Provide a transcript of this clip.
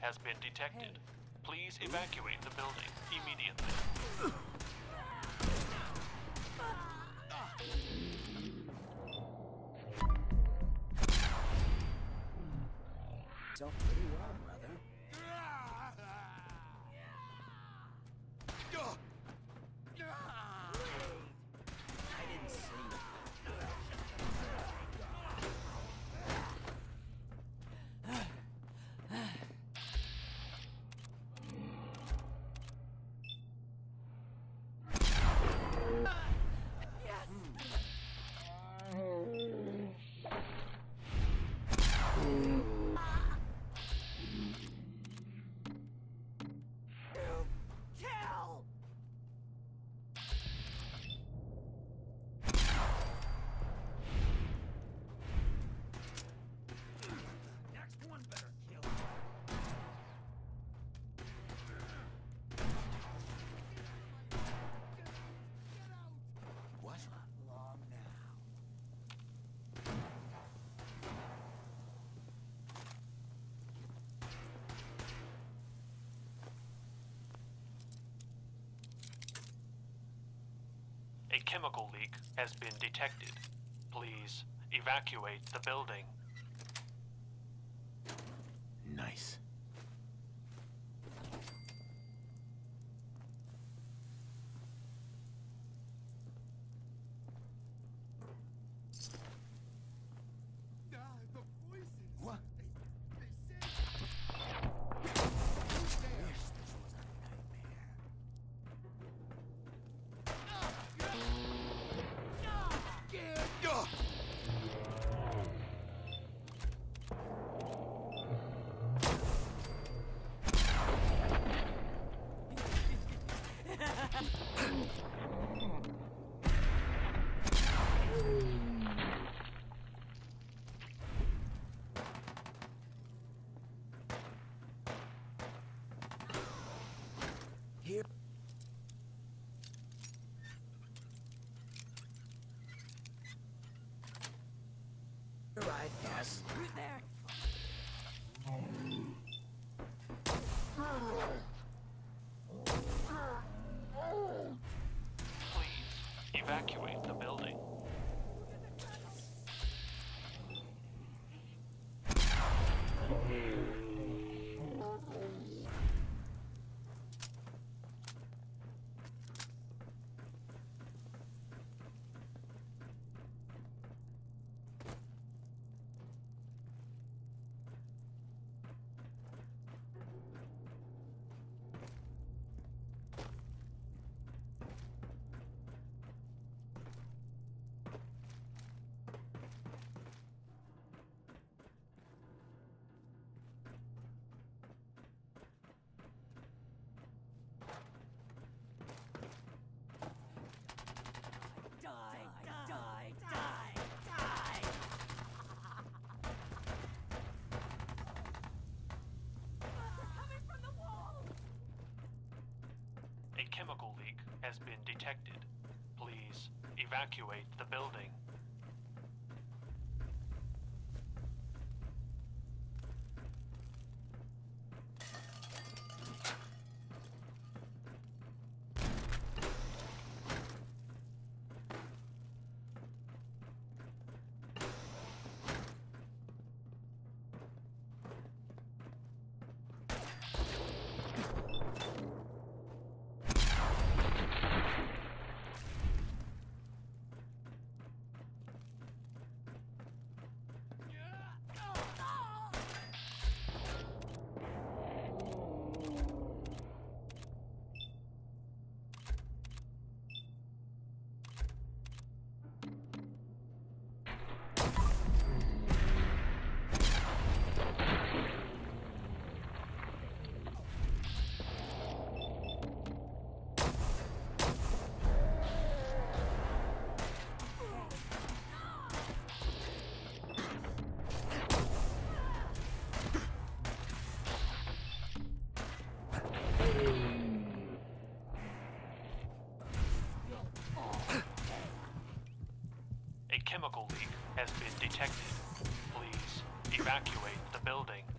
has been detected. Please evacuate the building immediately. Yourself pretty well, A chemical leak has been detected. Please evacuate the building. Yes. Who's there? Please evacuate the building. A chemical leak has been detected. Please evacuate the building. A chemical leak has been detected. Please evacuate the building.